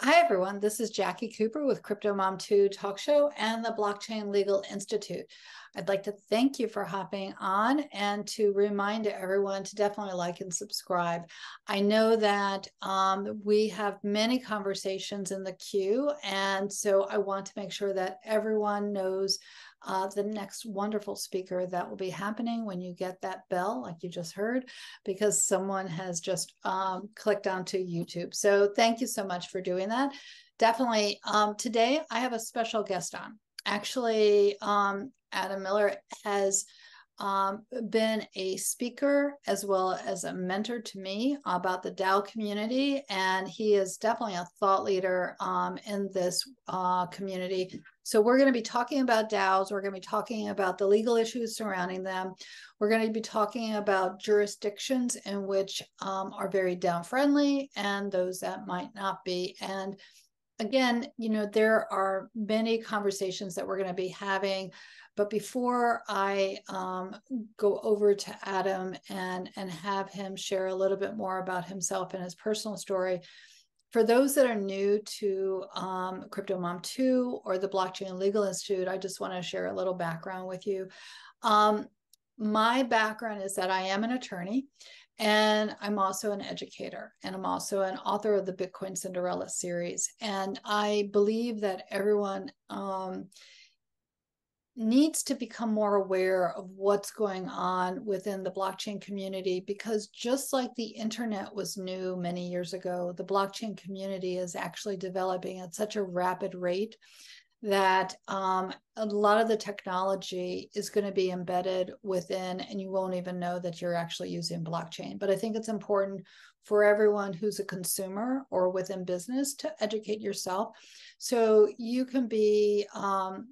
Hi, everyone. This is Jacqui Cooper with Crypto Mom 2 Talk Show and the Blockchain Legal Institute. I'd like to thank you for hopping on and to remind everyone to definitely like and subscribe. I know that um, we have many conversations in the queue, and so I want to make sure that everyone knows uh, the next wonderful speaker that will be happening when you get that bell, like you just heard, because someone has just um, clicked onto YouTube. So thank you so much for doing that. Definitely. Um, today, I have a special guest on. Actually, um, Adam Miller has um, been a speaker as well as a mentor to me about the DAO community, and he is definitely a thought leader um, in this uh, community. So, we're going to be talking about DAOs, we're going to be talking about the legal issues surrounding them, we're going to be talking about jurisdictions in which um, are very DAO friendly and those that might not be. And again, you know, there are many conversations that we're going to be having but before I um, go over to Adam and, and have him share a little bit more about himself and his personal story, for those that are new to um, Crypto Mom 2 or the Blockchain Legal Institute, I just want to share a little background with you. Um, my background is that I am an attorney and I'm also an educator, and I'm also an author of the Bitcoin Cinderella series. And I believe that everyone um, needs to become more aware of what's going on within the blockchain community because just like the internet was new many years ago, the blockchain community is actually developing at such a rapid rate that um, a lot of the technology is going to be embedded within, and you won't even know that you're actually using blockchain. But I think it's important for everyone who's a consumer or within business to educate yourself so you can be um,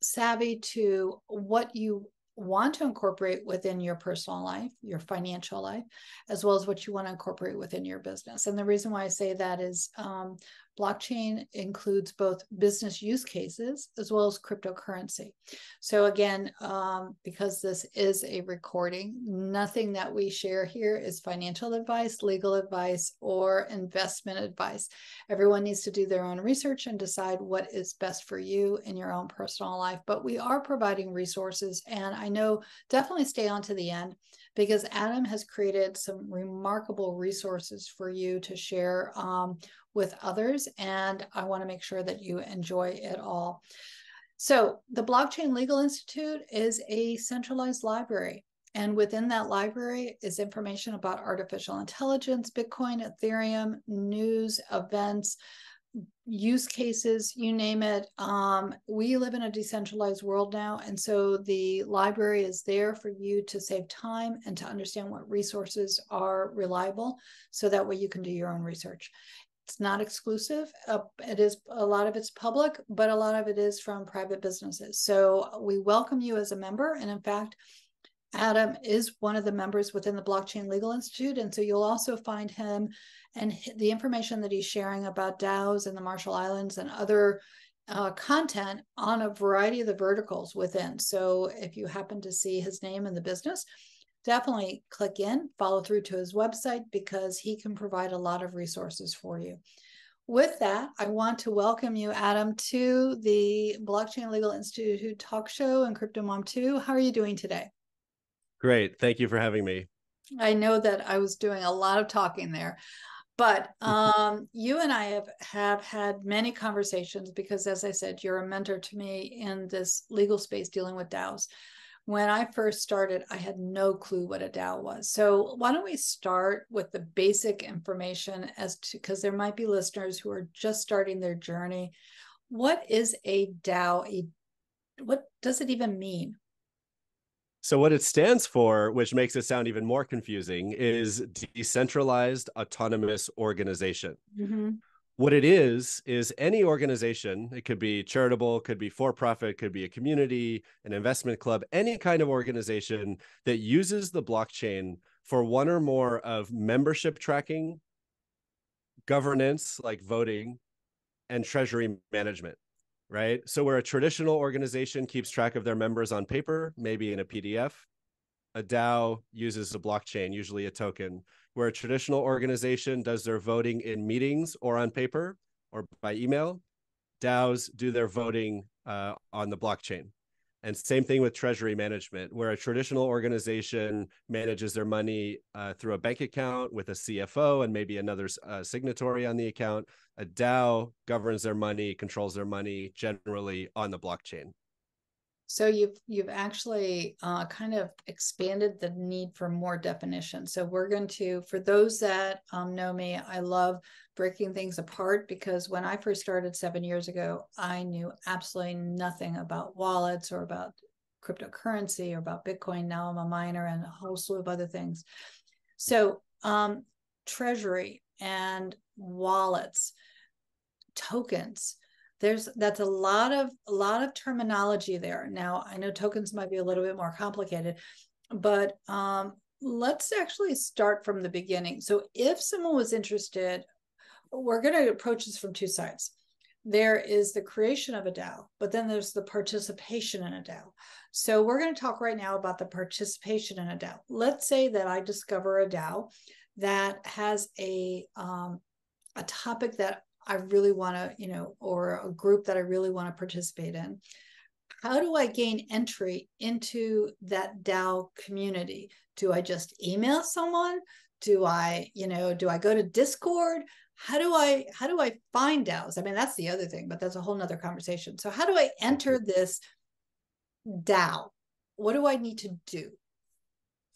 savvy to what you want to incorporate within your personal life, your financial life, as well as what you want to incorporate within your business. And the reason why I say that is um, blockchain includes both business use cases as well as cryptocurrency. So, again, um, because this is a recording, nothing that we share here is financial advice, legal advice, or investment advice. Everyone needs to do their own research and decide what is best for you in your own personal life. But we are providing resources, and I know definitely stay on to the end because Adam has created some remarkable resources for you to share um, with others. And I want to make sure that you enjoy it all. So, the Blockchain Legal Institute is a centralized library. And within that library is information about artificial intelligence, Bitcoin, Ethereum, news, events, use cases, you name it. Um, we live in a decentralized world now. And so the library is there for you to save time and to understand what resources are reliable so that way you can do your own research. It's not exclusive. Uh, it is a lot of it's public, but a lot of it is from private businesses. So we welcome you as a member. And in fact, Adam is one of the members within the Blockchain Legal Institute. And so you'll also find him and the information that he's sharing about DAOs and the Marshall Islands and other uh, content on a variety of the verticals within. So if you happen to see his name in the business, definitely click in, follow through to his website because he can provide a lot of resources for you. With that, I want to welcome you, Adam, to the Blockchain Legal Institute talk show and Crypto Mom 2. How are you doing today? Great. Thank you for having me. I know that I was doing a lot of talking there. But um, you and I have, have had many conversations because, as I said, you're a mentor to me in this legal space dealing with DAOs when I first started, I had no clue what a DAO was. So, why don't we start with the basic information as to because there might be listeners who are just starting their journey. What is a DAO? A, what does it even mean? So, what it stands for, which makes it sound even more confusing, is decentralized autonomous organization. Mm-hmm what it is is any organization it could be charitable could be for profit could be a community an investment club any kind of organization that uses the blockchain for one or more of membership tracking governance like voting and treasury management right so where a traditional organization keeps track of their members on paper maybe in a pdf a dao uses a blockchain usually a token where a traditional organization does their voting in meetings or on paper, or by email, DAOs do their voting uh, on the blockchain. And same thing with treasury management, where a traditional organization manages their money uh, through a bank account with a CFO and maybe another uh, signatory on the account. A DAO governs their money, controls their money generally on the blockchain. So you've you've actually uh, kind of expanded the need for more definition. So we're going to, for those that um, know me, I love breaking things apart because when I first started seven years ago, I knew absolutely nothing about wallets or about cryptocurrency or about Bitcoin. Now I'm a miner and a whole slew of other things. So um, treasury and wallets, tokens there's that's a lot of a lot of terminology there now i know tokens might be a little bit more complicated but um, let's actually start from the beginning so if someone was interested we're going to approach this from two sides there is the creation of a DAO, but then there's the participation in a DAO. So we're going to talk right now about the participation in a DAO. Let's say that I discover a DAO that has a um, a topic that I really want to, you know, or a group that I really want to participate in. How do I gain entry into that DAO community? Do I just email someone? Do I, you know, do I go to Discord? How do I how do I find DAOs? I mean, that's the other thing, but that's a whole nother conversation. So how do I enter this DAO? What do I need to do?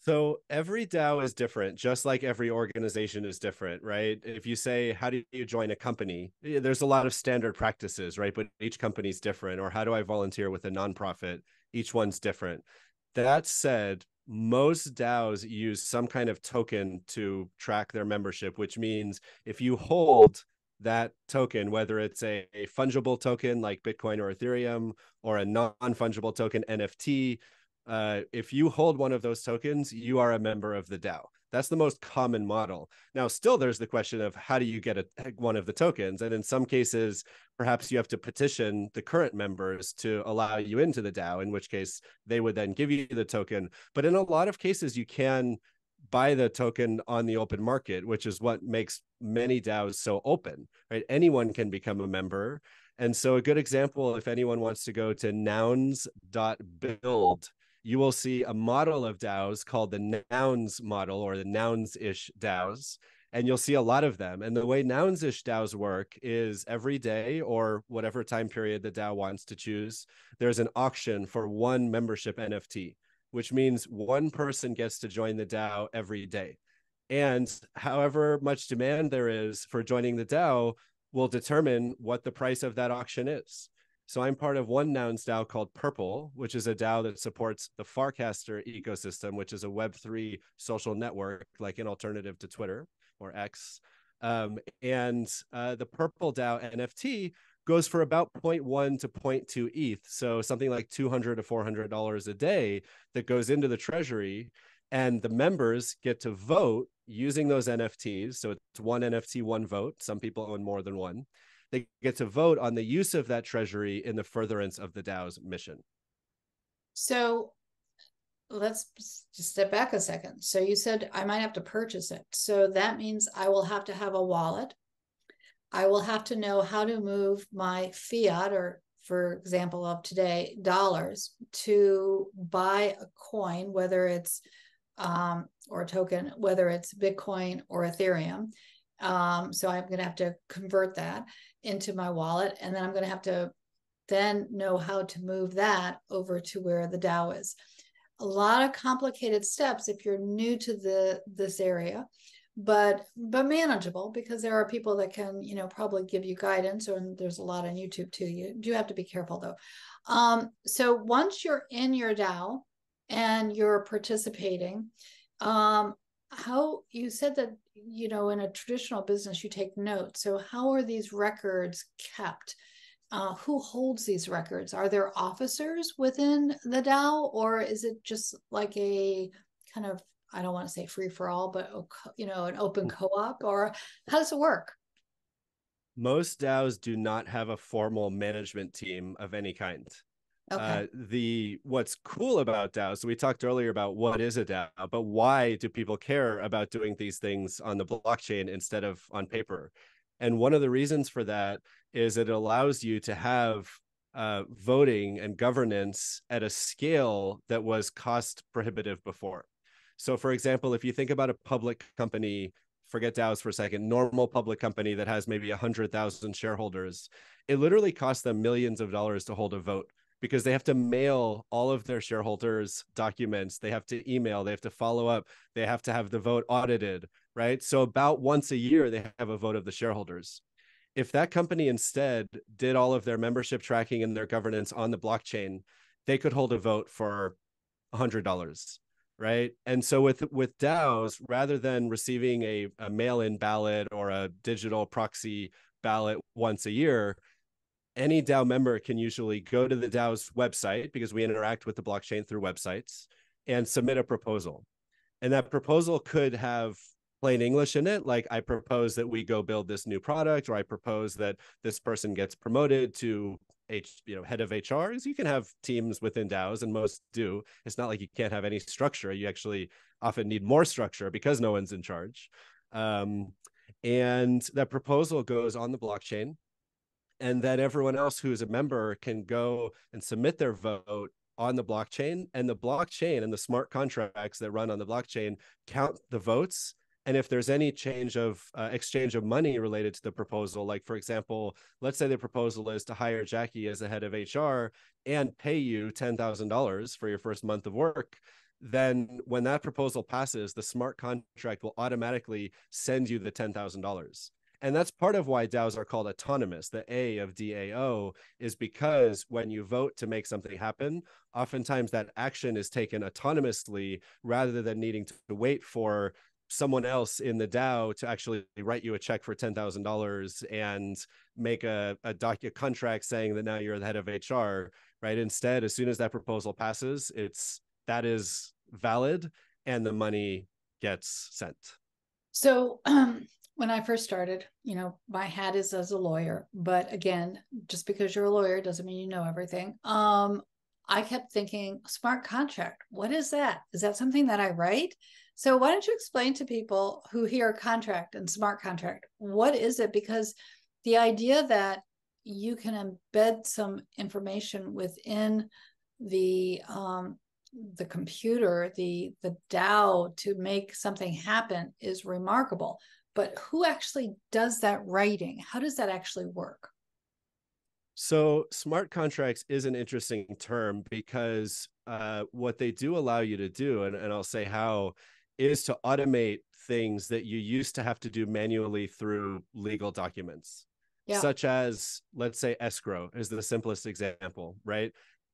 So every DAO is different, just like every organization is different, right? If you say, how do you join a company? There's a lot of standard practices, right? But each company is different. Or how do I volunteer with a nonprofit? Each one's different. That said, most DAOs use some kind of token to track their membership, which means if you hold that token, whether it's a, a fungible token like Bitcoin or Ethereum, or a non fungible token NFT, uh, if you hold one of those tokens, you are a member of the DAO. That's the most common model. Now, still, there's the question of how do you get a, one of the tokens? And in some cases, perhaps you have to petition the current members to allow you into the DAO, in which case they would then give you the token. But in a lot of cases, you can buy the token on the open market, which is what makes many DAOs so open, right? Anyone can become a member. And so, a good example, if anyone wants to go to nouns.build, you will see a model of DAOs called the nouns model or the nouns ish DAOs. And you'll see a lot of them. And the way nouns ish DAOs work is every day or whatever time period the DAO wants to choose, there's an auction for one membership NFT, which means one person gets to join the DAO every day. And however much demand there is for joining the DAO will determine what the price of that auction is. So I'm part of one nouns DAO called Purple, which is a DAO that supports the Farcaster ecosystem, which is a Web3 social network, like an alternative to Twitter or X. Um, and uh, the Purple DAO NFT goes for about 0.1 to 0.2 ETH. So something like 200 to $400 a day that goes into the treasury. And the members get to vote using those NFTs. So it's one NFT, one vote. Some people own more than one they get to vote on the use of that treasury in the furtherance of the DAO's mission. So let's just step back a second. So you said I might have to purchase it. So that means I will have to have a wallet. I will have to know how to move my fiat or for example of today dollars to buy a coin whether it's um, or a token whether it's bitcoin or ethereum um, so i'm going to have to convert that into my wallet and then i'm going to have to then know how to move that over to where the DAO is. A lot of complicated steps if you're new to the this area, but but manageable because there are people that can you know probably give you guidance, and there's a lot on YouTube too. You do have to be careful though. Um, so once you're in your DAO and you're participating, um, how you said that you know in a traditional business you take notes so how are these records kept uh, who holds these records are there officers within the dao or is it just like a kind of i don't want to say free for all but you know an open mm. co-op or how does it work most DAOs do not have a formal management team of any kind. Okay. Uh, the what's cool about DAO. So we talked earlier about what is a DAO, but why do people care about doing these things on the blockchain instead of on paper? And one of the reasons for that is it allows you to have uh, voting and governance at a scale that was cost prohibitive before. So, for example, if you think about a public company, forget DAOs for a second, normal public company that has maybe 100,000 shareholders, it literally costs them millions of dollars to hold a vote because they have to mail all of their shareholders documents. They have to email they have to follow up they have to have the vote audited right? So about once a year they have a vote of the shareholders. If that company instead did all of their membership tracking and their governance on the blockchain, they could hold a vote for $100 right? And so with with daos rather than receiving a, a mail-in ballot or a digital proxy ballot once a year any dao member can usually go to the dao's website because we interact with the blockchain through websites and submit a proposal and that proposal could have plain English in it. Like I propose that we go build this new product, or I propose that this person gets promoted to H, you know, head of HR. Is you can have teams within DAOs, and most do. It's not like you can't have any structure. You actually often need more structure because no one's in charge. Um, and that proposal goes on the blockchain, and then everyone else who is a member can go and submit their vote on the blockchain and the blockchain and the smart contracts that run on the blockchain count the votes. And if there's any change of uh, exchange of money related to the proposal like for example let's say the proposal is to hire Jacqui as the head of hr and pay you $10000 for your first month of work then when that proposal passes the smart contract will automatically send you the $10000 and that's part of why DAOs are called autonomous. The A of DAO is because when you vote to make something happen, oftentimes that action is taken autonomously rather than needing to wait for someone else in the DAO to actually write you a check for ten thousand dollars and make a a, doc, a contract saying that now you're the head of HR, right? Instead, as soon as that proposal passes, it's that is valid and the money gets sent. So um, when I first started, you know, my hat is as a lawyer, but again, just because you're a lawyer doesn't mean you know everything. Um, I kept thinking, smart contract, what is that? Is that something that I write? So why don't you explain to people who hear contract and smart contract, what is it? Because the idea that you can embed some information within the um, the computer, the the DAO to make something happen is remarkable. But who actually does that writing? How does that actually work? So, smart contracts is an interesting term because uh, what they do allow you to do, and, and I'll say how, is to automate things that you used to have to do manually through legal documents, yeah. such as, let's say, escrow is the simplest example, right?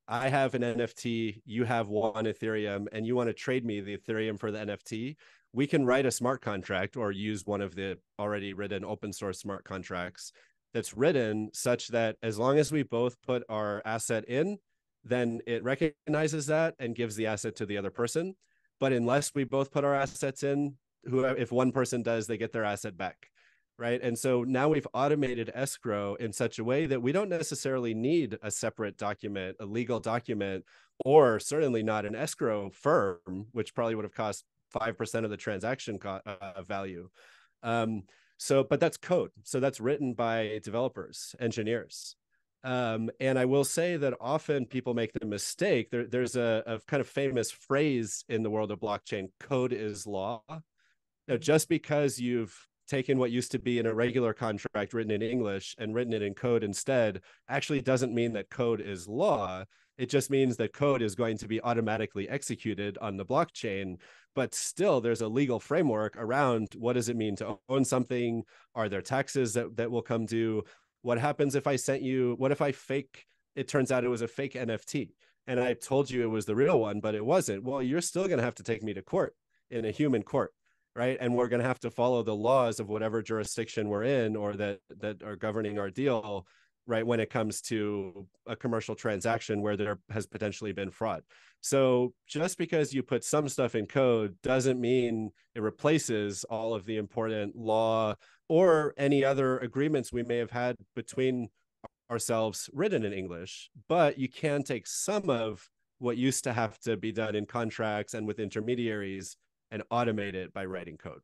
I have an NFT, you have one Ethereum, and you want to trade me the Ethereum for the NFT. We can write a smart contract or use one of the already written open source smart contracts that's written such that as long as we both put our asset in, then it recognizes that and gives the asset to the other person. But unless we both put our assets in, who if one person does, they get their asset back. Right. And so now we've automated escrow in such a way that we don't necessarily need a separate document, a legal document, or certainly not an escrow firm, which probably would have cost 5% of the transaction co- uh, value. Um, so, but that's code. So that's written by developers, engineers. Um, and I will say that often people make the mistake. There, there's a, a, kind of famous phrase in the world of blockchain code is law. Now, just because you've taken what used to be in a regular contract written in English and written it in code instead actually doesn't mean that code is law. It just means that code is going to be automatically executed on the blockchain. But still, there's a legal framework around what does it mean to own something? Are there taxes that, that will come due? What happens if I sent you, what if I fake, it turns out it was a fake NFT and I told you it was the real one, but it wasn't? Well, you're still going to have to take me to court in a human court. Right. And we're going to have to follow the laws of whatever jurisdiction we're in or that that are governing our deal right when it comes to a commercial transaction where there has potentially been fraud so just because you put some stuff in code doesn't mean it replaces all of the important law or any other agreements we may have had between ourselves written in English. But you can take some of what used to have to be done in contracts and with intermediaries and automate it by writing code.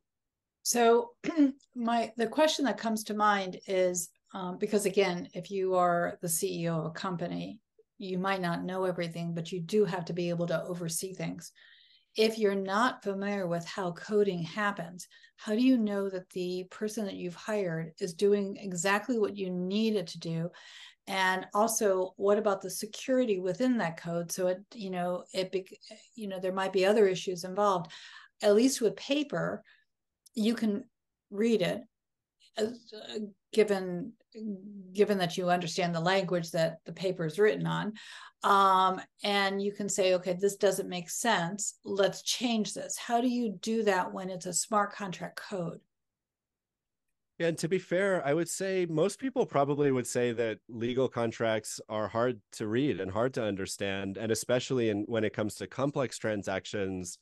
So my the question that comes to mind is um, because again, if you are the CEO of a company, you might not know everything, but you do have to be able to oversee things. If you're not familiar with how coding happens, how do you know that the person that you've hired is doing exactly what you need it to do? And also, what about the security within that code? So it, you know, it, you know, there might be other issues involved. At least with paper, you can read it uh, given given that you understand the language that the paper is written on um, and you can say okay this doesn't make sense let's change this. How do you do that when it's a smart contract code? Yeah, and to be fair, I would say most people probably would say that legal contracts are hard to read and hard to understand, and especially in when it comes to complex transactions,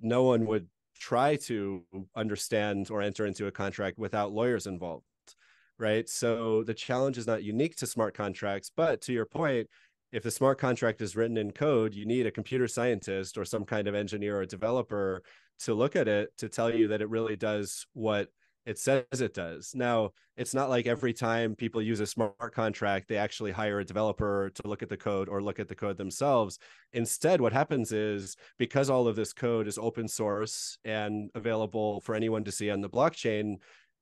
no one would try to understand or enter into a contract without lawyers involved right so the challenge is not unique to smart contracts but to your point if the smart contract is written in code you need a computer scientist or some kind of engineer or developer to look at it to tell you that it really does what it says it does. Now, it's not like every time people use a smart contract, they actually hire a developer to look at the code or look at the code themselves. Instead, what happens is because all of this code is open source and available for anyone to see on the blockchain,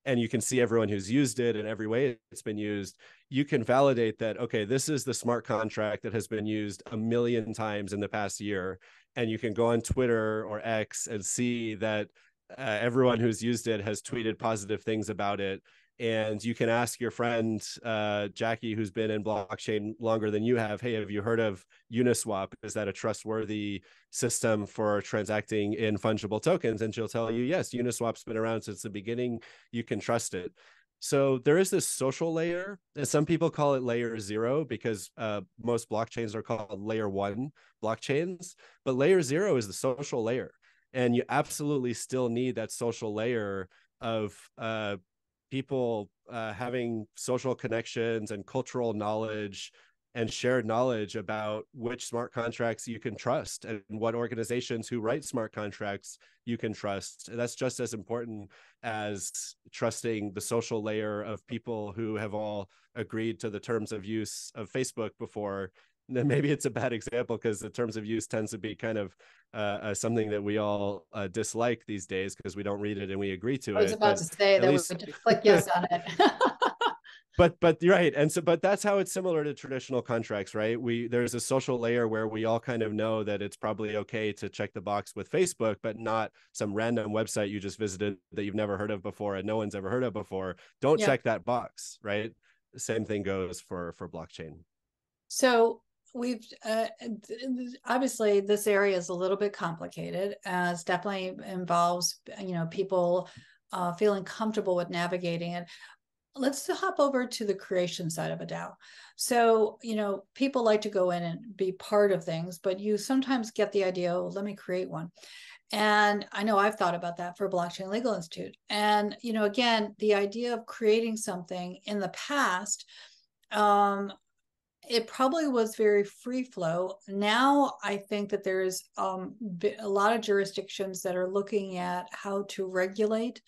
and you can see everyone who's used it and every way it's been used, you can validate that, okay, this is the smart contract that has been used a million times in the past year. And you can go on Twitter or X and see that uh, everyone who's used it has tweeted positive things about it and you can ask your friend uh, Jacqui, who's been in blockchain longer than you have, hey, have you heard of Uniswap? Is that a trustworthy system for transacting in fungible tokens? And she'll tell you, yes, Uniswap's been around since the beginning. You can trust it. So there is this social layer, and some people call it layer zero because uh, most blockchains are called layer one blockchains. But layer zero is the social layer and you absolutely still need that social layer of uh, people uh, having social connections and cultural knowledge and shared knowledge about which smart contracts you can trust and what organizations who write smart contracts you can trust. That's just as important as trusting the social layer of people who have all agreed to the terms of use of Facebook before maybe it's a bad example because the terms of use tends to be kind of uh, uh, something that we all uh, dislike these days because we don't read it and we agree to it. I was it. about to say that least... we would just click yes on it. but but right and so but that's how it's similar to traditional contracts right we there's a social layer where we all kind of know that it's probably okay to check the box with facebook but not some random website you just visited that you've never heard of before and no one's ever heard of before don't check that box right same thing goes for for blockchain so we've uh, obviously this area is a little bit complicated as definitely involves you know people uh, feeling comfortable with navigating it let's hop over to the creation side of a DAO. So, you know, people like to go in and be part of things, but you sometimes get the idea, oh, let me create one. And I know I've thought about that for Blockchain Legal Institute. And, you know, again, the idea of creating something in the past, um, it probably was very free flow. Now I think that there's um, a lot of jurisdictions that are looking at how to regulate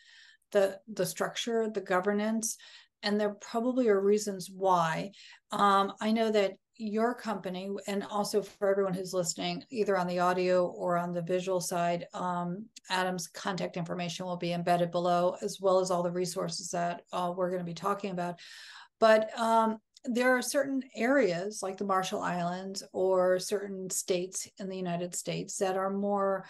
the the structure, the governance, and there probably are reasons why. Um, I know that your company, and also for everyone who's listening, either on the audio or on the visual side, um, Adam's contact information will be embedded below, as well as all the resources that uh, we're going to be talking about. But um, there are certain areas like the Marshall Islands or certain states in the United States that are more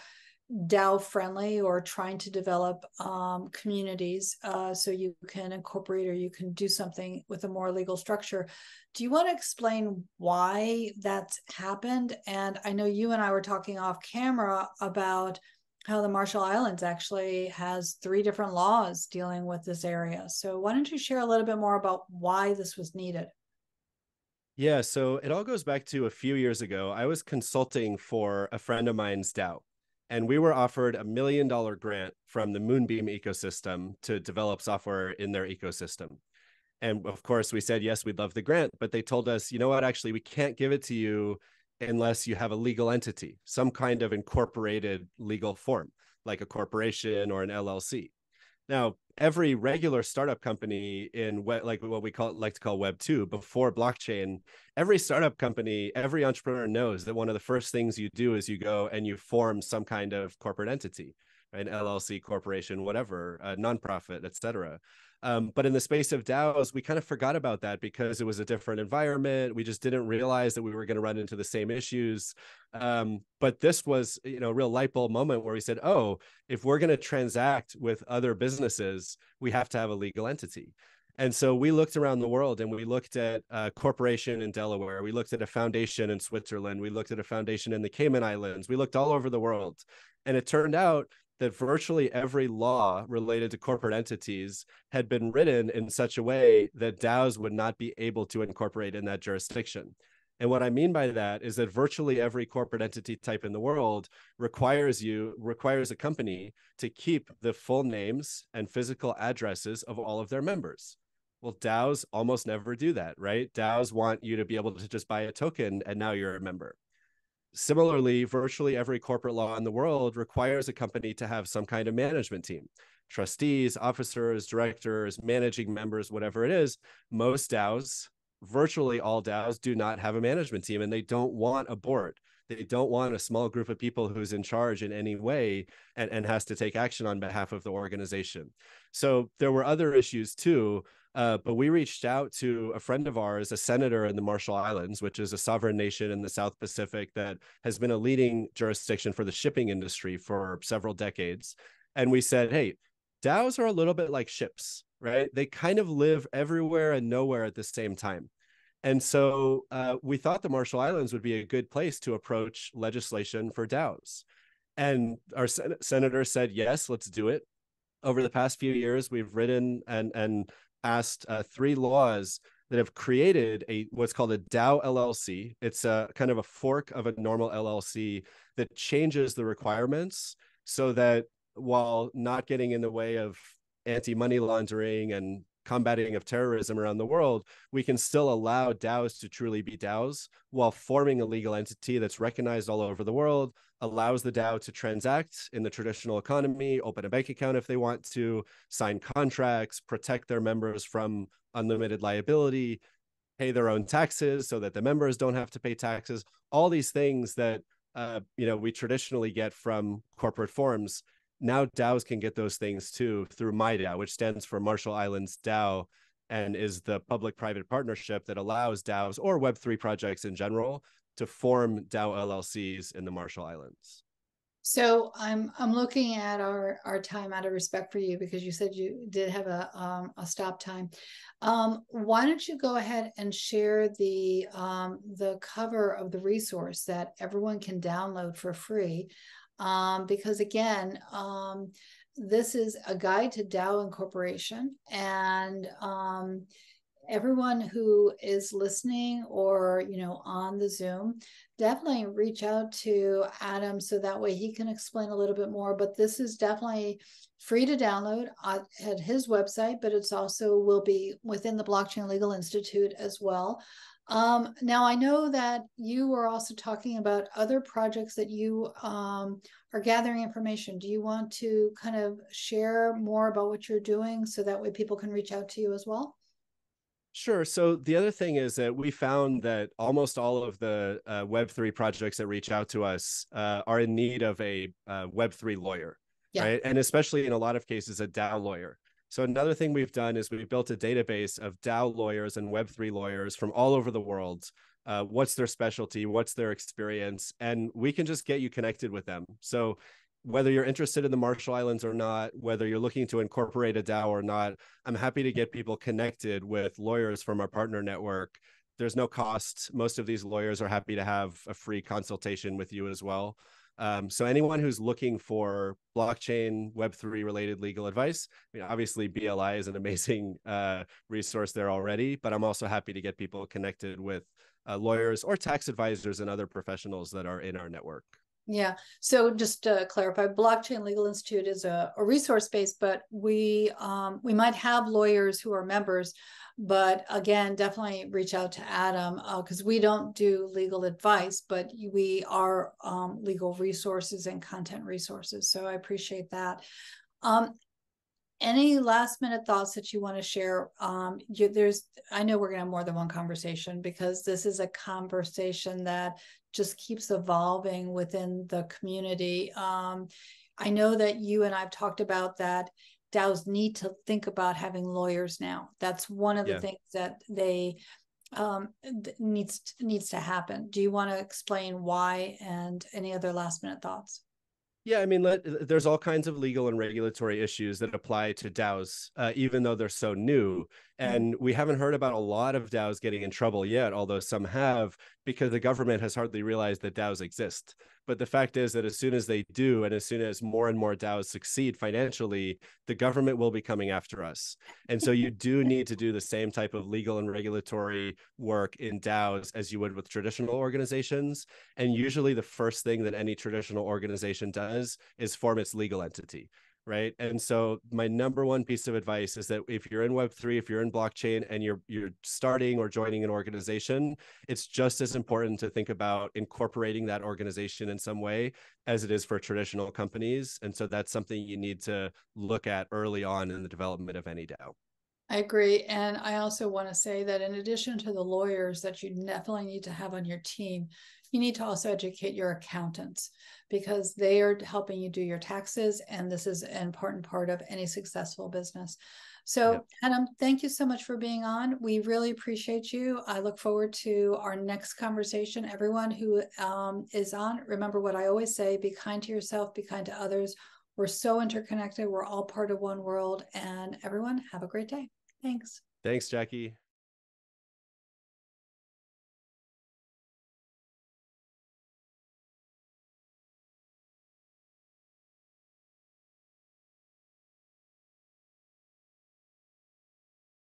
DAO friendly or trying to develop um, communities uh, so you can incorporate or you can do something with a more legal structure. Do you want to explain why that's happened? And I know you and I were talking off camera about how the Marshall Islands actually has three different laws dealing with this area. So why don't you share a little bit more about why this was needed? Yeah, so it all goes back to a few years ago. I was consulting for a friend of mine's DAO, and we were offered a million dollar grant from the Moonbeam ecosystem to develop software in their ecosystem. And of course, we said, yes, we'd love the grant, but they told us, you know what, actually, we can't give it to you unless you have a legal entity, some kind of incorporated legal form, like a corporation or an LLC. Now, every regular startup company in web, like what we call like to call Web two before blockchain, every startup company, every entrepreneur knows that one of the first things you do is you go and you form some kind of corporate entity? An LLC, corporation, whatever, a nonprofit, etc. Um, but in the space of DAOs, we kind of forgot about that because it was a different environment. We just didn't realize that we were going to run into the same issues. Um, but this was, you know, a real light bulb moment where we said, oh, if we're going to transact with other businesses, we have to have a legal entity. And so we looked around the world and we looked at a corporation in Delaware. We looked at a foundation in Switzerland. We looked at a foundation in the Cayman Islands. We looked all over the world. And it turned out that virtually every law related to corporate entities had been written in such a way that DAOs would not be able to incorporate in that jurisdiction. And what I mean by that is that virtually every corporate entity type in the world requires you requires a company to keep the full names and physical addresses of all of their members. Well, DAOs almost never do that, right? DAOs want you to be able to just buy a token and now you're a member. Similarly, virtually every corporate law in the world requires a company to have some kind of management team trustees, officers, directors, managing members, whatever it is. Most DAOs, virtually all DAOs, do not have a management team and they don't want a board. They don't want a small group of people who's in charge in any way and, and has to take action on behalf of the organization. So there were other issues too uh, but we reached out to a friend of ours, a senator in the Marshall Islands, which is a sovereign nation in the South Pacific that has been a leading jurisdiction for the shipping industry for several decades. And we said, hey, DAOs are a little bit like ships, right? They kind of live everywhere and nowhere at the same time. And so uh, we thought the Marshall Islands would be a good place to approach legislation for DAOs. And our sen- senator said, yes, let's do it over the past few years we've written and and passed uh, three laws that have created a what's called a DAO LLC. It's a kind of a fork of a normal LLC that changes the requirements so that while not getting in the way of anti-money laundering and combating of terrorism around the world, we can still allow DAOs to truly be DAOs while forming a legal entity that's recognized all over the world, allows the DAO to transact in the traditional economy, open a bank account if they want to, sign contracts, protect their members from unlimited liability, pay their own taxes so that the members don't have to pay taxes. All these things that uh, you know we traditionally get from corporate forms. Now DAOs can get those things too through MIDAO, which stands for Marshall Islands DAO and is the public-private partnership that allows DAOs or Web3 projects in general to form DAO LLCs in the Marshall Islands. So I'm I'm looking at our our time out of respect for you because you said you did have a um, a stop time. Um, why don't you go ahead and share the um, the cover of the resource that everyone can download for free? Um, because again, um, this is a guide to DAO incorporation and um, everyone who is listening or you know on the zoom definitely reach out to adam so that way he can explain a little bit more. But this is definitely free to download at his website but it's also will be within the blockchain legal institute as well um, now i know that you were also talking about other projects that you um, are gathering information do you want to kind of share more about what you're doing so that way people can reach out to you as well Sure. So the other thing is that we found that almost all of the uh, Web3 projects that reach out to us uh, are in need of a uh, Web3 lawyer, yeah. right? And especially in a lot of cases, a DAO lawyer. So another thing we've done is we've built a database of DAO lawyers and Web3 lawyers from all over the world. Uh, what's their specialty? What's their experience? And we can just get you connected with them. So whether you're interested in the Marshall Islands or not, whether you're looking to incorporate a DAO or not, I'm happy to get people connected with lawyers from our partner network. There's no cost. Most of these lawyers are happy to have a free consultation with you as well. Um, so anyone who's looking for blockchain Web3 related legal advice, I mean, obviously BLI is an amazing uh, resource there already, but I'm also happy to get people connected with uh, lawyers or tax advisors and other professionals that are in our network. Yeah. So just to clarify, Blockchain Legal Institute is a, a resource base, but we um, we might have lawyers who are members. But again, definitely reach out to Adam because uh, we don't do legal advice, but we are um, legal resources and content resources. So I appreciate that. Um, any last minute thoughts that you want to share um you, there's i know we're going to have more than one conversation because this is a conversation that just keeps evolving within the community um i know that you and i've talked about that DAOs need to think about having lawyers now. That's one of the yeah. things that they um, needs needs to happen. Do you want to explain why and any other last minute thoughts? Yeah, I mean, let, there's all kinds of legal and regulatory issues that apply to DAOs, uh, even though they're so new. And we haven't heard about a lot of DAOs getting in trouble yet, although some have, because the government has hardly realized that DAOs exist. But the fact is that as soon as they do, and as soon as more and more DAOs succeed financially, the government will be coming after us. And so you do need to do the same type of legal and regulatory work in DAOs as you would with traditional organizations. And usually the first thing that any traditional organization does is form its legal entity right? And so my number one piece of advice is that if you're in web3 if you're in blockchain and you're you're starting or joining an organization it's just as important to think about incorporating that organization in some way as it is for traditional companies. And so that's something you need to look at early on in the development of any dao I agree. And I also want to say that in addition to the lawyers that you definitely need to have on your team, you need to also educate your accountants because they are helping you do your taxes. And this is an important part of any successful business. So, yep. Adam, thank you so much for being on. We really appreciate you. I look forward to our next conversation. Everyone who um, is on, remember what I always say be kind to yourself, be kind to others. We're so interconnected. We're all part of one world. And everyone, have a great day. Thanks. Thanks, Jacqui.